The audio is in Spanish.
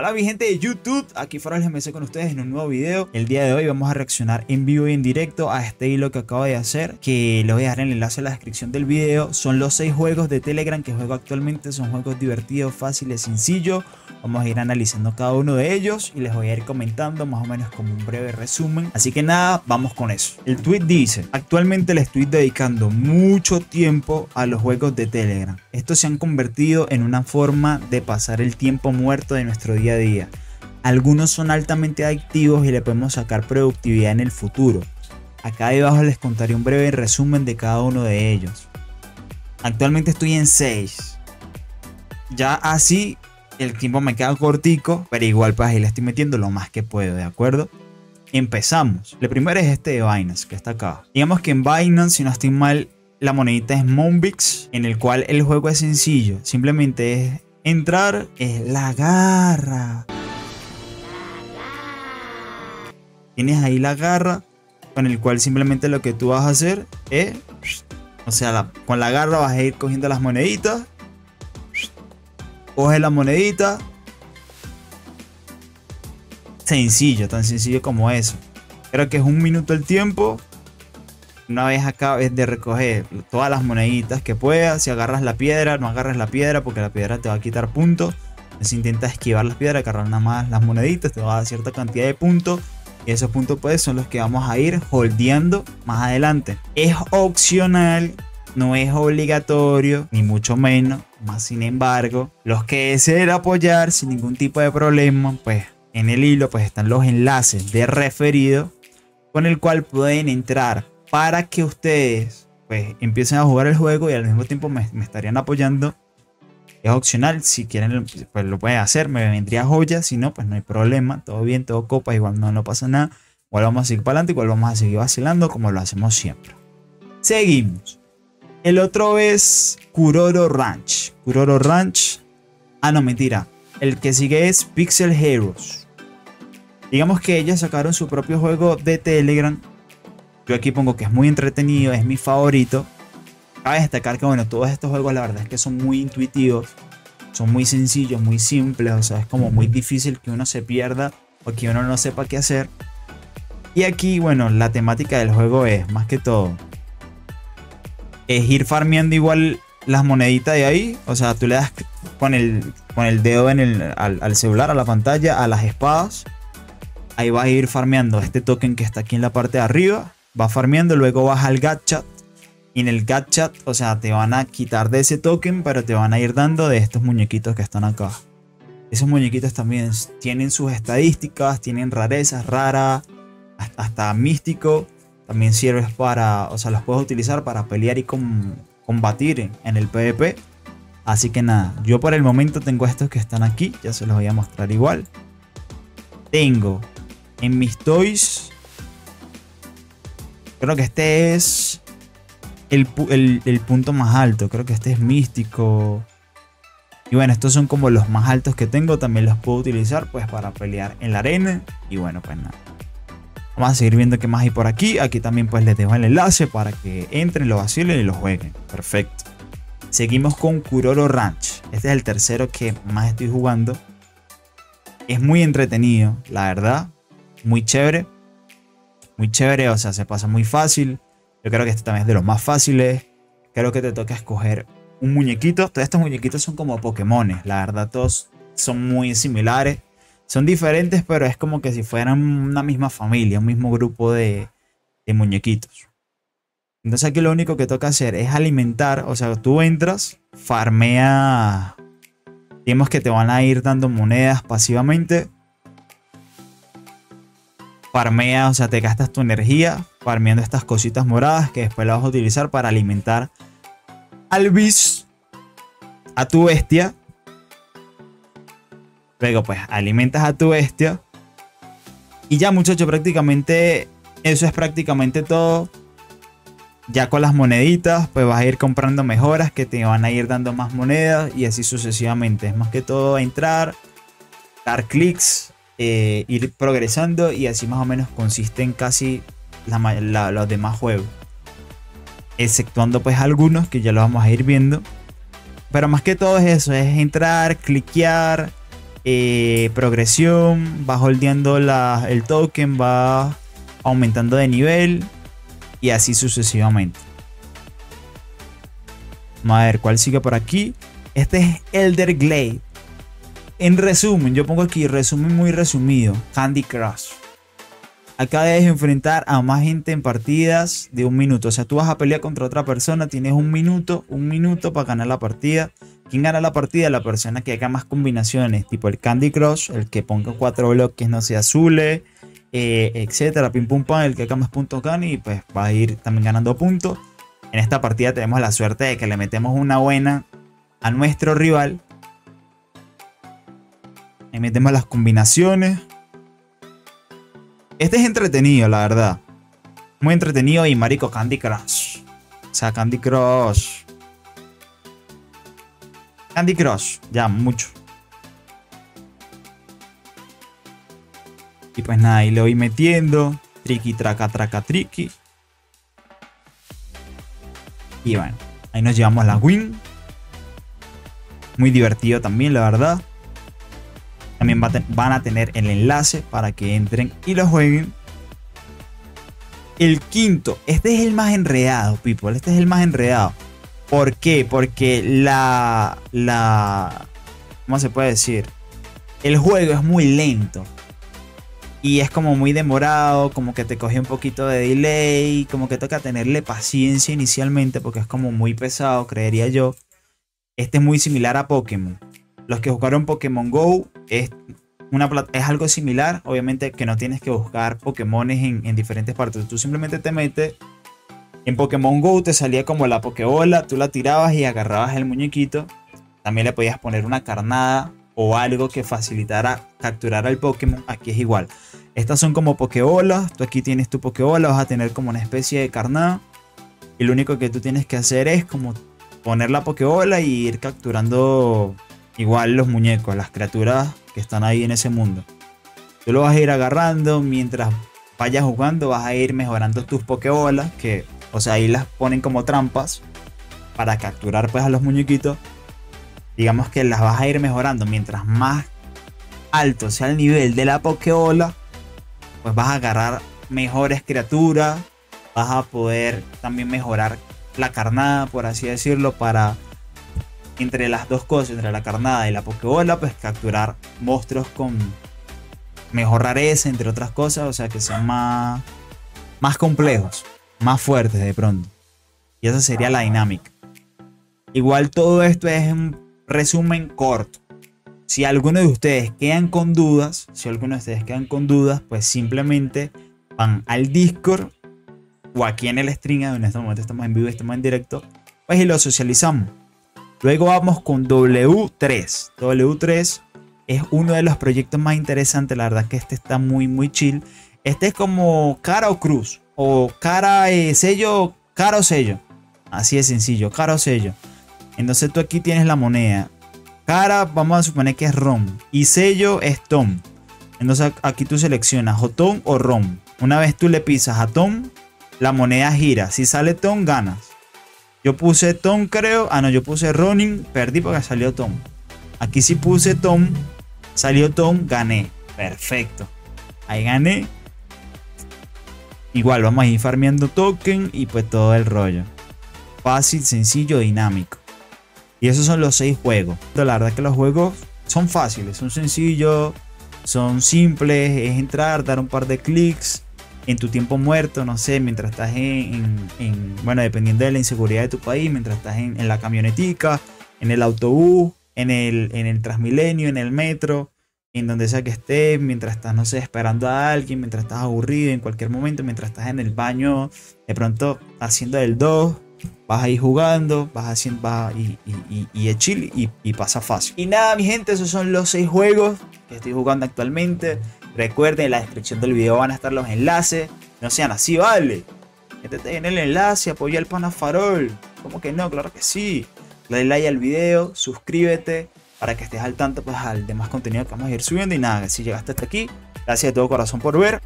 Hola mi gente de YouTube, aquí Farol GMC con ustedes en un nuevo video. El día de hoy vamos a reaccionar en vivo y en directo a este hilo que acabo de hacer, que les voy a dejar el enlace en la descripción del video. Son los 6 juegos de Telegram que juego actualmente, son juegos divertidos, fáciles, sencillos. Vamos a ir analizando cada uno de ellos y les voy a ir comentando más o menos como un breve resumen. Así que nada, vamos con eso. El tweet dice, actualmente le estoy dedicando mucho tiempo a los juegos de Telegram. Estos se han convertido en una forma de pasar el tiempo muerto de nuestro día a día. Algunos son altamente adictivos y le podemos sacar productividad en el futuro. Acá debajo les contaré un breve resumen de cada uno de ellos. Actualmente estoy en 6. Ya así el tiempo me queda cortico, pero igual pues ahí le estoy metiendo lo más que puedo, ¿de acuerdo? Empezamos. El primero es este de Binance, que está acá. Digamos que en Binance, si no estoy mal, la monedita es Monbix, en el cual el juego es sencillo. Simplemente es entrar, es la garra. Tienes ahí la garra, con el cual simplemente lo que tú vas a hacer es... O sea, con la garra vas a ir cogiendo las moneditas coge la monedita. Sencillo, tan sencillo como eso. Creo que es un minuto el tiempo. Una vez acabes de recoger todas las moneditas que puedas. Si agarras la piedra, no agarras la piedra porque la piedra te va a quitar puntos. Si intentas esquivar las piedras, agarrar nada más las moneditas, te va a dar cierta cantidad de puntos. Y esos puntos pues son los que vamos a ir holdeando más adelante. Es opcional no es obligatorio, ni mucho menos. Más sin embargo, los que deseen apoyar sin ningún tipo de problema, pues en el hilo pues están los enlaces de referido con el cual pueden entrar para que ustedes pues empiecen a jugar el juego y al mismo tiempo me, estarían apoyando. Es opcional, si quieren pues lo pueden hacer, me vendría joya, si no pues no hay problema, todo bien, todo copa, igual no, no pasa nada. Igual vamos a seguir para adelante, igual vamos a seguir vacilando como lo hacemos siempre. Seguimos. El otro es Kuroro Ranch. Kuroro Ranch. Ah, no, mentira. El que sigue es Pixel Heroes. Digamos que ellos sacaron su propio juego de Telegram. Yo aquí pongo que es muy entretenido, es mi favorito. Cabe destacar que, bueno, todos estos juegos la verdad es que son muy intuitivos. Son muy sencillos, muy simples. O sea, es como muy difícil que uno se pierda o que uno no sepa qué hacer. Y aquí, bueno, la temática del juego es, más que todo, es ir farmeando igual las moneditas de ahí. O sea, tú le das con el, con el dedo en el, al, celular, a la pantalla, a las espadas. Ahí vas a ir farmeando este token que está aquí en la parte de arriba. Va farmeando, luego vas al gacha. Y en el gacha, o sea, te van a quitar de ese token, pero te van a ir dando de estos muñequitos que están acá. Esos muñequitos también tienen sus estadísticas, tienen rarezas raras, hasta místico. También sirves para, o sea, los puedes utilizar para pelear y combatir en el PvP. Así que nada, yo por el momento tengo estos que están aquí, ya se los voy a mostrar igual. Tengo en mis toys, creo que este es el, punto más alto, creo que este es místico. Y bueno, estos son como los más altos que tengo, también los puedo utilizar pues para pelear en la arena. Y bueno, pues nada. Vamos a seguir viendo qué más hay por aquí. Aquí también pues les dejo el enlace para que entren, lo vacilen y lo jueguen. Perfecto. Seguimos con Kuroro Ranch. Este es el tercero que más estoy jugando. Es muy entretenido, la verdad. Muy chévere. Muy chévere, o sea, se pasa muy fácil. Yo creo que este también es de los más fáciles. Creo que te toca escoger un muñequito. Todos estos muñequitos son como Pokémones. La verdad, todos son muy similares son diferentes, pero es como que si fueran una misma familia, un mismo grupo de, muñequitos. Entonces aquí lo único que toca hacer es alimentar, o sea, tú entras, farmea, digamos que te van a ir dando monedas pasivamente. Farmea, o sea, te gastas tu energía farmeando estas cositas moradas que después las vas a utilizar para alimentar al bis, a tu bestia Luego, pues alimentas a tu bestia. Y ya, muchachos, prácticamente eso es prácticamente todo. Ya con las moneditas, pues vas a ir comprando mejoras que te van a ir dando más monedas y así sucesivamente. Es más que todo entrar, dar clics, eh, ir progresando y así más o menos consisten casi los demás juegos. Exceptuando pues algunos que ya lo vamos a ir viendo. Pero más que todo es eso, es entrar, cliquear, eh, progresión, va holdeando la, el token, va aumentando de nivel y así sucesivamente. Vamos a ver cuál sigue por aquí. Este es Elder Glade. En resumen, yo pongo aquí resumen muy resumido. Candy Crush. Acá debes enfrentar a más gente en partidas de un minuto. O sea, tú vas a pelear contra otra persona, tienes un minuto, un minuto para ganar la partida. ¿Quién gana la partida? La persona que haga más combinaciones, tipo el Candy Crush, el que ponga cuatro bloques, no sé, azules, eh, etcétera, pim pum pam, el que haga más puntos gana y pues va a ir también ganando puntos. En esta partida tenemos la suerte de que le metemos una buena a nuestro rival. Le metemos las combinaciones. Este es entretenido, la verdad. Muy entretenido y marico Candy Crush. O sea, Candy Crush. Candy Crush, ya, mucho. Y pues nada, y le voy metiendo. Tricky, traca, traca, tricky. Y bueno, ahí nos llevamos la win. Muy divertido también, la verdad. También van a tener el enlace para que entren y lo jueguen. El quinto, este es el más enredado, people. Este es el más enredado. ¿Por qué? Porque la. la ¿Cómo se puede decir? El juego es muy lento. Y es como muy demorado, como que te coge un poquito de delay, como que toca tenerle paciencia inicialmente porque es como muy pesado, creería yo. Este es muy similar a Pokémon. Los que jugaron Pokémon Go es, una, es algo similar. Obviamente que no tienes que buscar Pokémon en, en diferentes partes. Tú simplemente te metes. En Pokémon Go te salía como la Pokébola. Tú la tirabas y agarrabas el muñequito. También le podías poner una carnada o algo que facilitara capturar al Pokémon. Aquí es igual. Estas son como Pokébolas. Tú aquí tienes tu Pokébola. Vas a tener como una especie de carnada. Y lo único que tú tienes que hacer es como poner la Pokébola y ir capturando igual los muñecos, las criaturas que están ahí en ese mundo. Tú lo vas a ir agarrando mientras vayas jugando, vas a ir mejorando tus Pokébolas, que, o sea, ahí las ponen como trampas para capturar pues a los muñequitos. Digamos que las vas a ir mejorando mientras más alto sea el nivel de la Pokébola, pues vas a agarrar mejores criaturas, vas a poder también mejorar la carnada, por así decirlo, para entre las dos cosas, entre la carnada y la pokebola, pues capturar monstruos con mejor rareza, entre otras cosas, o sea, que sean más, más complejos, más fuertes de pronto. Y esa sería la dinámica. Igual todo esto es un resumen corto. Si alguno de ustedes quedan con dudas, si alguno de ustedes quedan con dudas, pues simplemente van al Discord o aquí en el stream, en este momento estamos en vivo, estamos en directo, pues y lo socializamos. Luego vamos con W3. W3 es uno de los proyectos más interesantes, la verdad que este está muy muy chill. Este es como cara o cruz, o cara eh, sello, cara o sello. Así de sencillo, cara o sello. Entonces tú aquí tienes la moneda. Cara, vamos a suponer que es ROM. Y sello es TOM. Entonces aquí tú seleccionas o TOM o ROM. Una vez tú le pisas a TOM, la moneda gira. Si sale Tom, ganas. Yo puse Tom, creo. Ah, no, yo puse Ronin. Perdí porque salió Tom. Aquí sí puse Tom. Salió Tom, gané. Perfecto. Ahí gané. Igual, vamos a ir farmeando token y pues todo el rollo. Fácil, sencillo, dinámico. Y esos son los seis juegos. La verdad que los juegos son fáciles, son sencillos, son simples. Es entrar, dar un par de clics en tu tiempo muerto, no sé, mientras estás en, bueno, dependiendo de la inseguridad de tu país, mientras estás en, la camionetica, en el autobús, en el, en el Transmilenio, en el metro, en donde sea que estés, mientras estás, no sé, esperando a alguien, mientras estás aburrido en cualquier momento, mientras estás en el baño, de pronto haciendo el 2, vas a ir jugando, vas haciendo, vas y, y chill y, y pasa fácil. Y nada, mi gente, esos son los 6 juegos que estoy jugando actualmente. Recuerden, en la descripción del video van a estar los enlaces. No sean así, vale. Métete en el enlace, apoya el pana farol. ¿Cómo que no? Claro que sí. Dale like al video, suscríbete para que estés al tanto pues, al demás contenido que vamos a ir subiendo. Y nada, si llegaste hasta aquí, gracias de todo corazón por ver.